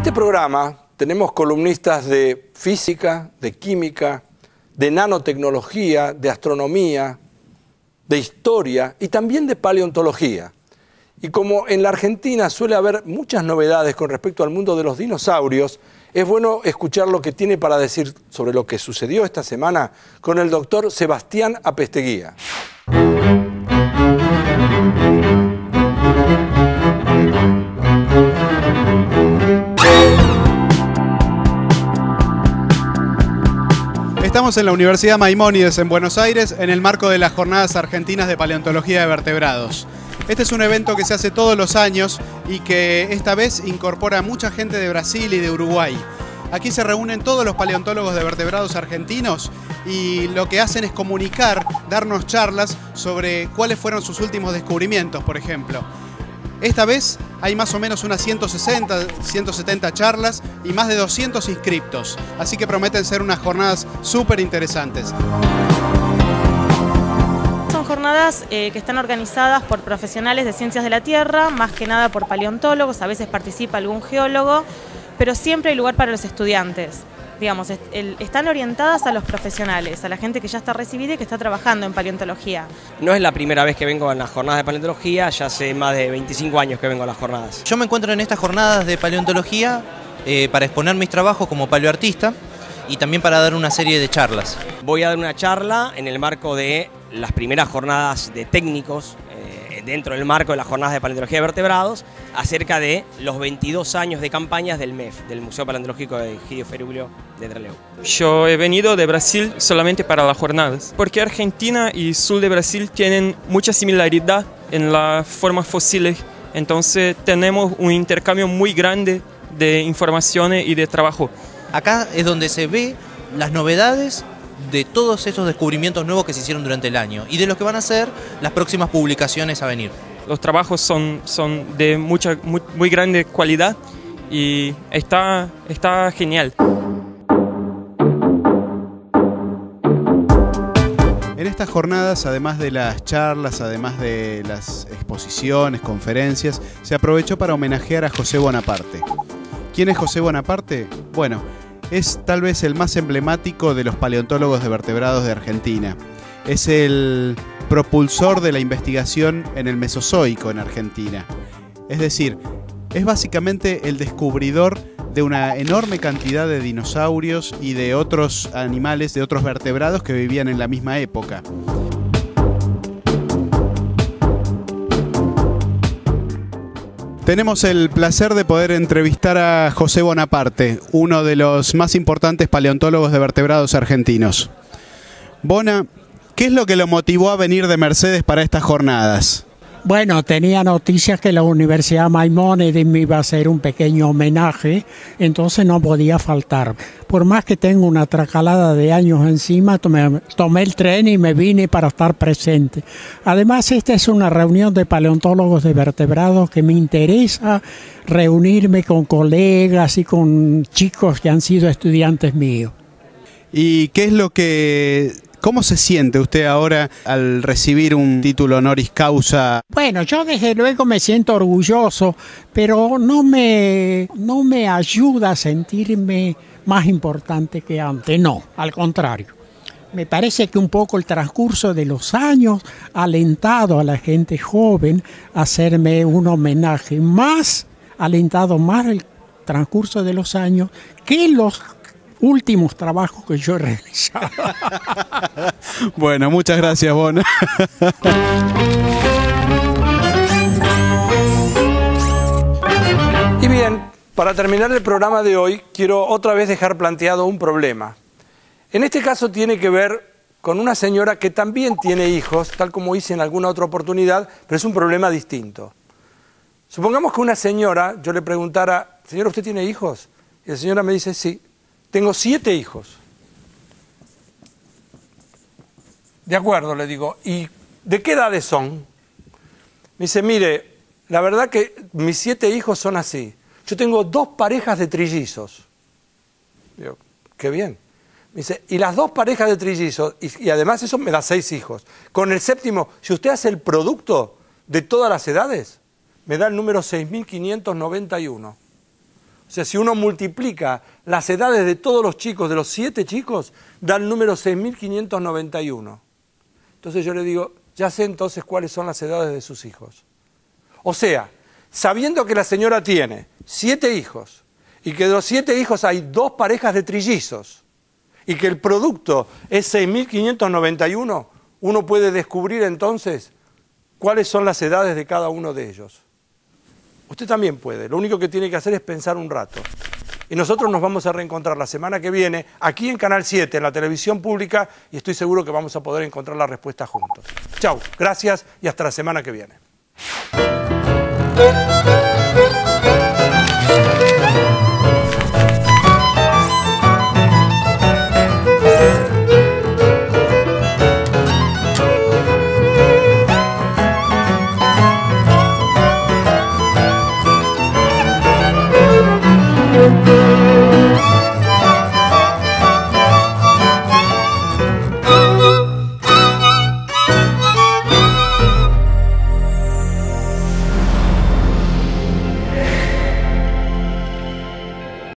este programa tenemos columnistas de física, de química, de nanotecnología, de astronomía, de historia y también de paleontología. Y como en la Argentina suele haber muchas novedades con respecto al mundo de los dinosaurios, es bueno escuchar lo que tiene para decir sobre lo que sucedió esta semana con el doctor Sebastián Apesteguía. Estamos en la Universidad Maimónides en Buenos Aires en el marco de las Jornadas Argentinas de Paleontología de Vertebrados. Este es un evento que se hace todos los años y que esta vez incorpora a mucha gente de Brasil y de Uruguay. Aquí se reúnen todos los paleontólogos de vertebrados argentinos y lo que hacen es comunicar, darnos charlas sobre cuáles fueron sus últimos descubrimientos, por ejemplo. Esta vez hay más o menos unas 160, 170 charlas y más de 200 inscriptos, así que prometen ser unas jornadas súper interesantes. Son jornadas eh, que están organizadas por profesionales de ciencias de la Tierra, más que nada por paleontólogos, a veces participa algún geólogo, pero siempre hay lugar para los estudiantes digamos, están orientadas a los profesionales, a la gente que ya está recibida y que está trabajando en paleontología. No es la primera vez que vengo a las jornadas de paleontología, ya hace más de 25 años que vengo a las jornadas. Yo me encuentro en estas jornadas de paleontología eh, para exponer mis trabajos como paleoartista y también para dar una serie de charlas. Voy a dar una charla en el marco de las primeras jornadas de técnicos dentro del marco de las jornadas de paleontología de vertebrados, acerca de los 22 años de campañas del MEF, del Museo Paleontológico de Gidio Ferulio de Trelew. Yo he venido de Brasil solamente para las jornadas, porque Argentina y sur de Brasil tienen mucha similaridad en las formas fósiles, entonces tenemos un intercambio muy grande de informaciones y de trabajo. Acá es donde se ve las novedades de todos esos descubrimientos nuevos que se hicieron durante el año y de los que van a ser las próximas publicaciones a venir. Los trabajos son, son de mucha, muy, grande calidad y está, está genial. En estas jornadas, además de las charlas, además de las exposiciones, conferencias, se aprovechó para homenajear a José Bonaparte. ¿Quién es José Bonaparte? Bueno, es tal vez el más emblemático de los paleontólogos de vertebrados de Argentina. Es el propulsor de la investigación en el Mesozoico en Argentina. Es decir, es básicamente el descubridor de una enorme cantidad de dinosaurios y de otros animales, de otros vertebrados que vivían en la misma época. Tenemos el placer de poder entrevistar a José Bonaparte, uno de los más importantes paleontólogos de vertebrados argentinos. Bona, ¿qué es lo que lo motivó a venir de Mercedes para estas jornadas? Bueno, tenía noticias que la Universidad Maimónides me iba a hacer un pequeño homenaje, entonces no podía faltar. Por más que tengo una tracalada de años encima, tomé, tomé, el tren y me vine para estar presente. Además, esta es una reunión de paleontólogos de vertebrados que me interesa reunirme con colegas y con chicos que han sido estudiantes míos. ¿Y qué es lo que ¿Cómo se siente usted ahora al recibir un título honoris causa? Bueno, yo desde luego me siento orgulloso, pero no me, no me ayuda a sentirme más importante que antes. No, al contrario. Me parece que un poco el transcurso de los años ha alentado a la gente joven a hacerme un homenaje más, alentado más el transcurso de los años que los últimos trabajos que yo he realizado. bueno, muchas gracias, Bona. y bien, para terminar el programa de hoy, quiero otra vez dejar planteado un problema. En este caso tiene que ver con una señora que también tiene hijos, tal como hice en alguna otra oportunidad, pero es un problema distinto. Supongamos que una señora, yo le preguntara, señora, ¿usted tiene hijos? Y la señora me dice, sí. Tengo siete hijos. De acuerdo, le digo. ¿Y de qué edades son? Me dice, mire, la verdad que mis siete hijos son así. Yo tengo dos parejas de trillizos. Digo, qué bien. Me dice, y las dos parejas de trillizos, y, y además eso me da seis hijos. Con el séptimo, si usted hace el producto de todas las edades, me da el número 6591. O sea, si uno multiplica las edades de todos los chicos, de los siete chicos, da el número 6.591. Entonces yo le digo, ya sé entonces cuáles son las edades de sus hijos. O sea, sabiendo que la señora tiene siete hijos y que de los siete hijos hay dos parejas de trillizos y que el producto es 6.591, uno puede descubrir entonces cuáles son las edades de cada uno de ellos. Usted también puede, lo único que tiene que hacer es pensar un rato. Y nosotros nos vamos a reencontrar la semana que viene aquí en Canal 7, en la televisión pública, y estoy seguro que vamos a poder encontrar la respuesta juntos. Chao, gracias y hasta la semana que viene.